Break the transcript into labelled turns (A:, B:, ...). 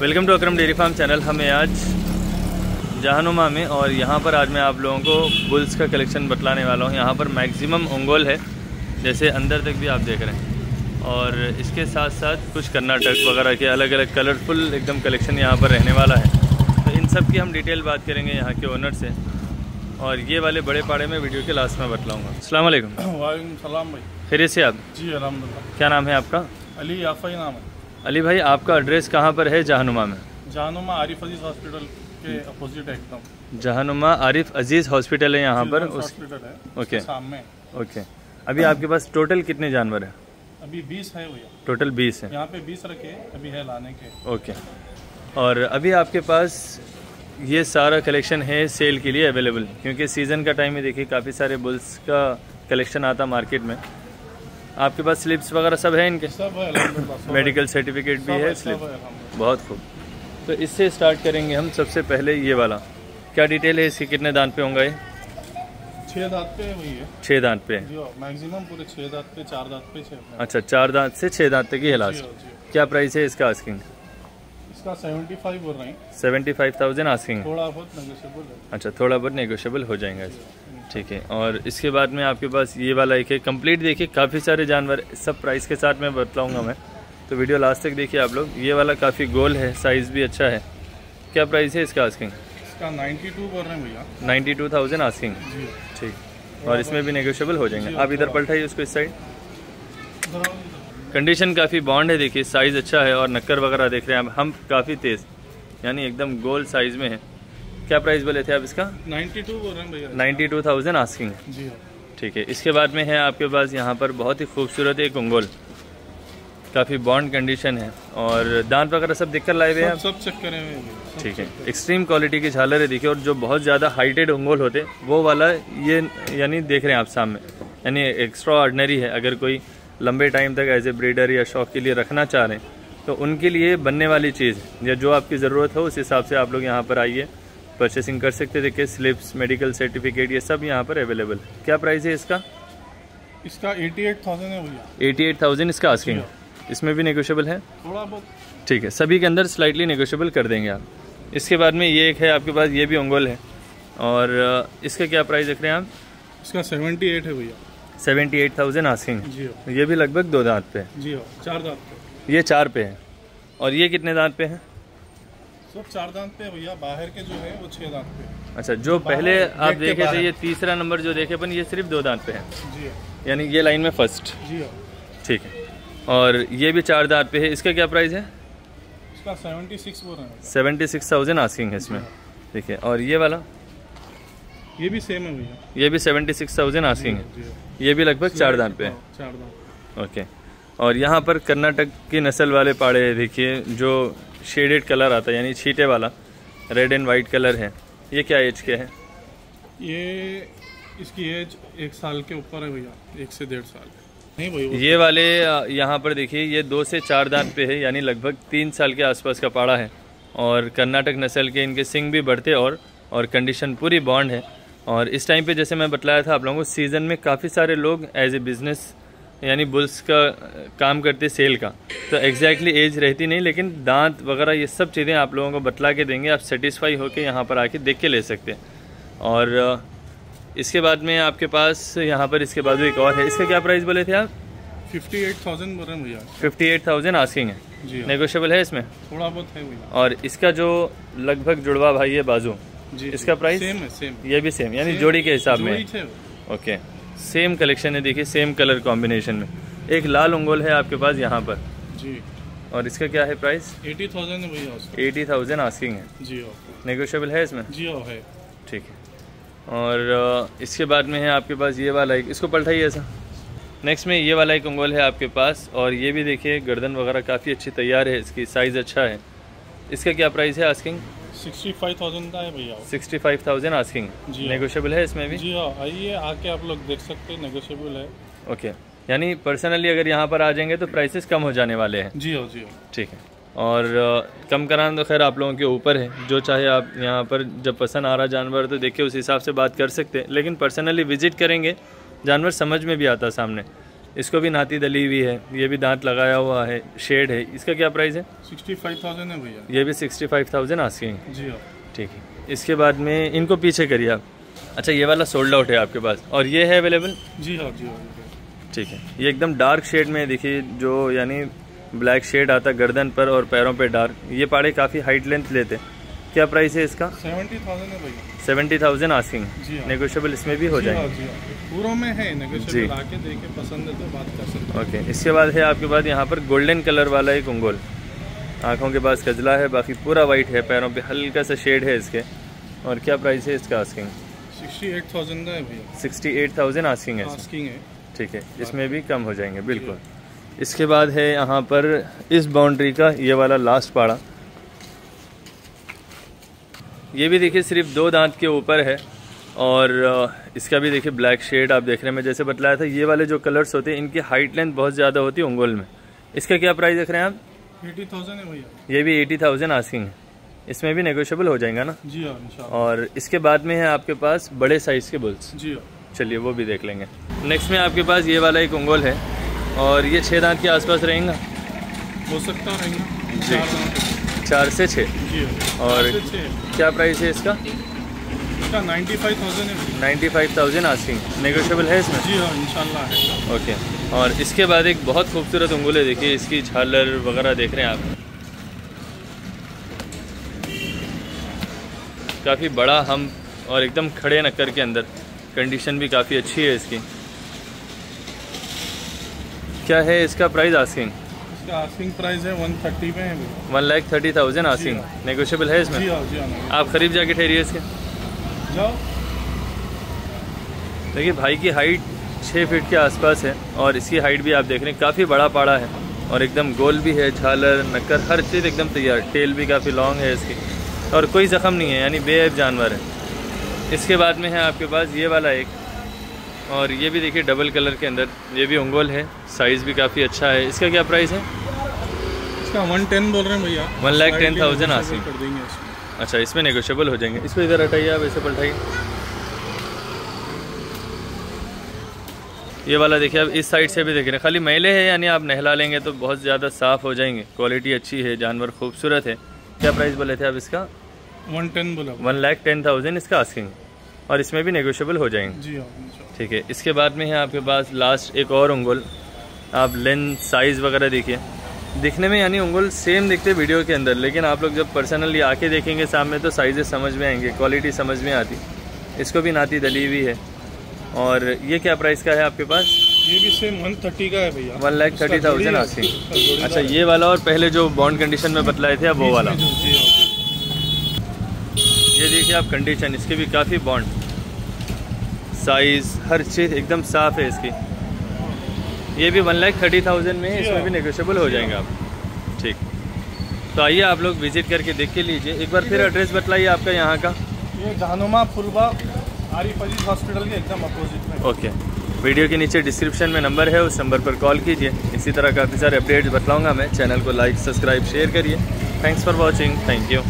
A: Welcome to Akram dairy farm channel. हमें आज जहानुमा में और यहाँ पर आज मैं आप लोगों को बुल्स का कलेक्शन बतलाने वाला हूँ। यहाँ पर मैक्सिमम ओंगोल है जैसे अंदर तक भी आप देख रहे हैं। और इसके साथ साथ कुछ कर्नाटक वगैरह के अलग अलग कलरफुल एकदम कलेक्शन यहाँ पर रहने वाला है। तो इन सब की हम डिटेल बात करेंगे यहाँ के ओनर से। और ये वाले बड़े पाड़े में वीडियो के लास्ट में बतलाऊँगा। अल्लाम
B: सलाम भाई।
A: खैरियत से आप?
B: जी अलहमदिल्ला
A: क्या नाम है आपका?
B: अली याफ़ा नाम है।
A: अली भाई आपका एड्रेस कहाँ पर है? जहानुमा में।
B: जहानुमा आरिफ अज़ीज़ हॉस्पिटल के अपोजिट है एकदम।
A: जहानुमा आरिफ अज़ीज़ हॉस्पिटल है यहाँ पर। उस
B: हॉस्पिटल है
A: ओके।
B: सामने।
A: ओके। अभी आपके पास टोटल कितने जानवर हैं?
B: अभी बीस है भैया।
A: टोटल बीस है।
B: यहाँ पे बीस रखे अभी है लाने के।
A: ओके। और अभी आपके पास ये सारा कलेक्शन है सेल के लिए अवेलेबल क्योंकि सीज़न का टाइम है देखिए काफ़ी सारे बुल्स का कलेक्शन आता मार्केट में। आपके पास स्लिप्स वगैरह सब है इनके?
B: सब है
A: मेडिकल सर्टिफिकेट भी है स्लिप बहुत खूब। तो इससे स्टार्ट करेंगे हम सबसे पहले ये वाला। क्या डिटेल है इसके? कितने दांत पे होंगे ये?
B: छह दांत पे वही है।
A: छः दांत पे। है
B: मैक्सिमम पूरे छह दांत पे चार दांत पे अपने।
A: अच्छा चार दांत से छः दांत तक की है लास्ट
B: हाँ,
A: क्या प्राइस है इसका आस्किंग
B: इसका सेवेंटी फाइव बोल रहे हैं।
A: सेवेंटी फाइव थाउज़ेंड आस्किंग
B: थोड़ा बहुत नेगोशियबल
A: अच्छा थोड़ा बहुत नेगोशियबल हो जाएगा। इसमें। ठीक है और इसके बाद में आपके पास ये वाला एक है कंप्लीट देखिए काफ़ी सारे जानवर सब प्राइस के साथ मैं बतलाऊँगा मैं। तो वीडियो लास्ट तक देखिए आप लोग ये वाला काफ़ी गोल है साइज़ भी अच्छा है। क्या प्राइस है इसका आस्किंग
B: इसका नाइन्टी टू बोल रहे हैं भैया।
A: नाइन्टी टू थाउज़ेंड आस्किंग ठीक और इसमें भी नेगोशियबल हो जाएँगे। आप इधर पलटाइए उसको इस साइड। कंडीशन काफ़ी बॉन्ड है देखिए साइज़ अच्छा है और नक्कर वगैरह देख रहे हैं आप हम काफ़ी तेज़ यानी एकदम गोल साइज़ में है। क्या प्राइस बोले थे आप इसका?
B: 92 बोल रहे हैं
A: नाइन्टी टू थाउज़ेंड आस्किंग
B: जी हाँ।
A: ठीक है इसके बाद में है आपके पास यहाँ पर बहुत ही खूबसूरत एक उंगोल। काफ़ी बॉन्ड कंडीशन है और दांत वगैरह सब दिक्कत लाए हुए हैं
B: सब चेक करे हैं
A: ठीक है एक्सट्रीम क्वालिटी की झालर है देखिए और जो बहुत ज़्यादा हाइटेड उंगोल होते वो वाला ये यानी देख रहे हैं आप सामने। यानी एक्स्ट्रा ऑर्डनरी है अगर कोई लंबे टाइम तक एज ए ब्रीडर या शौक के लिए रखना चाह रहे हैं तो उनके लिए बनने वाली चीज़ या जो आपकी ज़रूरत हो उस हिसाब से आप लोग यहाँ पर आइए। परचेसिंग कर सकते देखिए स्लिप्स मेडिकल सर्टिफिकेट ये सब यहाँ पर अवेलेबल है क्या प्राइस है इसका?
B: इसका 88,000 है भैया।
A: एटी एट थाउज़ेंड इसका आस्किंग इसमें भी नेगोशियबल है?
B: थोड़ा बहुत।
A: ठीक है सभी के अंदर स्लाइटली नेगोशियबल कर देंगे आप। इसके बाद में ये एक है आपके पास ये भी उंगल है। और इसका क्या प्राइस देख रहे हैं आप?
B: इसका 78 है भैया।
A: सेवेंटी एट थाउज़ेंड आस्किंग
B: जी हाँ।
A: ये भी लगभग दो दांत पे
B: जी हाँ चार दांत पे।
A: ये चार पे है। और ये कितने दांत पे है?
B: सब चार दांत पे भैया बाहर के जो है वो छह दांत पे।
A: अच्छा जो पहले आप देखे थे ये तीसरा नंबर जो देखे अपन ये सिर्फ़ दो दांत पे है।
B: जी।
A: यानी ये लाइन में फ़र्स्ट।
B: जी हाँ।
A: ठीक है। और ये भी चार दांत पे है। इसका क्या प्राइस है?
B: इसका 76 बोल
A: सेवेंटी सिक्स थाउज़ेंड आस्किंग है इसमें। ठीक है। और ये वाला?
B: ये भी सेम है भैया।
A: ये भी सेवेंटी सिक्स थाउज़ेंड आस्किंग है।
B: हाँ।
A: ये भी लगभग चार दांत पे है
B: हाँ, चार दांत।
A: ओके। और यहाँ पर कर्नाटक की नस्ल वाले पाड़े देखिए जो शेडेड कलर आता है यानी छीटे वाला। रेड एंड वाइट कलर है। ये क्या एज के है?
B: ये इसकी एज एक साल के ऊपर है भैया एक से डेढ़ साल। नहीं भैया
A: ये वाले यहाँ पर देखिए ये दो से चार दांत पे है यानी लगभग तीन साल के आसपास का पाड़ा है। और कर्नाटक नस्ल के इनके सिंग भी बढ़ते और और कंडीशन पूरी बॉन्ड है। और इस टाइम पे जैसे मैं बतलाया था आप लोगों को सीज़न में काफ़ी सारे लोग एज ए बिज़नेस यानी बुल्स का काम करते सेल का। तो एग्जैक्टली एज रहती नहीं लेकिन दांत वगैरह ये सब चीज़ें आप लोगों को बतला के देंगे आप सेटिस्फाई होकर यहाँ पर आके देख के ले सकते हैं। और इसके बाद में आपके पास यहाँ पर इसके बाद एक और है। इसका क्या प्राइस बोले थे आप?
B: 58,000 बोल रहे हैं भैया।
A: फिफ्टी एट थाउज़ेंड आस्किंग है।
B: जी हाँ।
A: नेगोशियबल है इसमें?
B: थोड़ा बहुत है भैया।
A: और इसका जो लगभग जुड़वा भाई है बाजू
B: जी
A: इसका प्राइस?
B: सेम है सेम
A: ये भी सेम यानी जोड़ी के हिसाब में। ओके सेम कलेक्शन है देखिए सेम कलर कॉम्बिनेशन में। एक लाल उंगोल है आपके पास यहाँ पर।
B: जी।
A: और इसका क्या है प्राइस
B: 80,000 है भैया
A: एटी थाउज़ेंड आस्किंग है।
B: जी
A: नेगोशियबल है इसमें?
B: जी हाँ है।
A: ठीक है। और इसके बाद में है आपके पास ये वाला एक इसको पलटाइए ऐसा। नेक्स्ट में ये वाला एक उंगोल है आपके पास और ये भी देखिए गर्दन वगैरह काफ़ी अच्छी तैयार है इसकी साइज़ अच्छा है। इसका क्या प्राइस है आस्किंग
B: 65,000 का है भैया वो।
A: सिक्सटी फाइव थाउज़ेंड आस्किंग
B: जी हाँ।
A: नेगोशियबल है इसमें भी?
B: जी हाँ आइए आके आप लोग देख सकते हैं नेगोशियबल है।
A: ओके यानी पर्सनली अगर यहाँ पर आ जाएँगे तो प्राइसेस कम हो जाने वाले हैं।
B: जी हाँ जी हाँ।
A: ठीक है। और कम कराना तो खैर आप लोगों के ऊपर है। जो चाहे आप यहाँ पर जब पसंद आ रहा जानवर तो देखिए उस हिसाब से बात कर सकते हैं। लेकिन पर्सनली विज़िट करेंगे जानवर समझ में भी आता सामने। इसको भी नाती दली हुई है ये भी दांत लगाया हुआ है शेड है। इसका क्या प्राइस है?
B: सिक्सटी फाइव थाउज़ेंड है भैया।
A: ये भी सिक्सटी फाइव थाउज़ेंड आस्किंग
B: जी हाँ।
A: ठीक है। इसके बाद में इनको पीछे करिए आप। अच्छा ये वाला सोल्ड आउट है आपके पास। और ये है अवेलेबल
B: जी हाँ जी हाँ
A: ठीक है। ये एकदम डार्क शेड में देखिए जो यानी ब्लैक शेड आता गर्दन पर और पैरों पे डार्क ये पाड़े काफ़ी हाइट लेंथ लेते हैं। क्या प्राइस है इसका?
B: सेवेंटी थाउज़ेंड है भैया।
A: सेवेंटी थाउज़ेंड आस्किंग
B: हाँ।
A: नेगोशियबल इसमें भी हो
B: हाँ
A: जाएँगे।
B: जी हाँ। में है
A: जी।
B: आके देखे पसंद है तो बात कर सकते
A: ओके इसके बाद है आपके पास यहाँ पर गोल्डन कलर वाला एक उंगोल। आँखों के पास कजला है बाकी पूरा वाइट है पैरों पे हल्का सा शेड है इसके। और क्या प्राइस है इसका asking
B: sixty eight thousand.
A: Asking है ठीक है इसमें भी कम हो जाएँगे बिल्कुल। इसके बाद है यहाँ पर इस बाउंड्री का ये वाला लास्ट पाड़ा। ये भी देखिए सिर्फ़ दो दांत के ऊपर है और इसका भी देखिए ब्लैक शेड आप देख रहे हैं। मैं जैसे बतलाया था ये वाले जो कलर्स होते हैं इनकी हाइट लेंथ बहुत ज़्यादा होती है उंगोल में। इसका क्या प्राइस देख रहे हैं आप?
B: एटी थाउज़ेंड है भैया।
A: ये भी एटी थाउज़ेंड आस्किंग है। इसमें भी नेगोशियबल हो जाएगा ना?
B: जी हाँ
A: और इसके बाद में है आपके पास बड़े साइज़ के बुल्स
B: जी हाँ।
A: चलिए वो भी देख लेंगे। नेक्स्ट में आपके पास ये वाला एक उंगोल है और ये छः दांत के आसपास रहेगा?
B: हो सकता रहेगा।
A: जी।
B: चार
A: से छः? और-
B: से
A: क्या प्राइस है इसका?
B: इसका नाइन्टी फाइव थाउज़ेंड है।
A: Ninety five thousand asking negotiable है इसमें?
B: जी हाँ इंशाल्लाह है।
A: ओके और इसके बाद एक बहुत खूबसूरत उंगुल देखिए इसकी झालर वगैरह देख रहे हैं आप। काफ़ी बड़ा हम और एकदम खड़े नक्कर के अंदर। कंडीशन भी काफ़ी अच्छी है इसकी। क्या है इसका प्राइस आस्किंग
B: इसका आस्किंग प्राइस है वन थर्टी में है।
A: One lakh thirty thousand asking negotiable है। इसमें?
B: जी हाँ जी हाँ
A: आप करीब जाके ठहरिए इसके।
B: जाओ।
A: देखिए भाई की हाइट छः फीट के आसपास है और इसकी हाइट भी आप देख रहे हैं काफ़ी बड़ा पाड़ा है और एकदम गोल भी है झालर नक्कर हर चीज़ एकदम तैयार टेल भी काफ़ी लॉन्ग है इसकी। और कोई ज़ख्म नहीं है यानी बेऐब जानवर है। इसके बाद में है आपके पास ये वाला एक और ये भी देखिए डबल कलर के अंदर। ये भी उंगोल है साइज़ भी काफ़ी अच्छा है। इसका क्या प्राइस है?
B: इसका वन टेन बोल रहे हैं भैया।
A: 10,000
B: negotiable कर देंगे
A: अच्छा इसमें नेगोशियबल हो जाएँगे। इसको इधर हटाइए आप ऐसे पलटाइए। ये वाला देखिए आप इस साइड से भी देख रहे हैं। खाली मैले है यानी आप नहला लेंगे तो बहुत ज़्यादा साफ़ हो जाएँगे। क्वालिटी अच्छी है जानवर खूबसूरत है। क्या प्राइस बोले थे आप इसका?
B: वन टेन बोला
A: वन लाख टेन थाउज़ेंड इसका आस्किंग और इसमें भी नेगोशियबल हो जाएँगे।
B: जी हाँ
A: ठीक है इसके बाद में है आपके पास लास्ट एक और उंगल आप लेंथ साइज़ वगैरह देखिए। दिखने में यानी उंगल सेम दिखते वीडियो के अंदर लेकिन आप लोग जब पर्सनली आके देखेंगे सामने तो साइज़ें समझ में आएँगे क्वालिटी समझ में आती। इसको भी नाती दली हुई है। और ये क्या प्राइस का है आपके पास?
B: ये भी सेम वन थर्टी का है भैया।
A: वन लाख थर्टी थाउज़ेंड
B: जोड़ीदार
A: अच्छा ये वाला और पहले जो बॉन्ड कंडीशन में बतलाए थे अब वो वाला। ये देखिए आप कंडीशन इसके भी काफ़ी बॉन्ड साइज़ हर चीज़ एकदम साफ़ है इसकी। ये भी वन लाख थर्टी थाउज़ेंड में है इसमें भी नेगोशियबल हो जाएँगे आप। ठीक। तो आइए आप लोग विज़िट करके देख के लीजिए। एक बार फिर एड्रेस बतलाइए आपका यहाँ का।
B: ये जहानुमा फुलबाग आरिफ अज़ीज़ हॉस्पिटल के एकदम अपोजिट में।
A: ओके वीडियो के नीचे डिस्क्रिप्शन में नंबर है उस नंबर पर कॉल कीजिए। इसी तरह काफ़ी सारे अपडेट्स बतलाऊँगा मैं। चैनल को लाइक सब्सक्राइब शेयर करिए। Thanks for watching thank you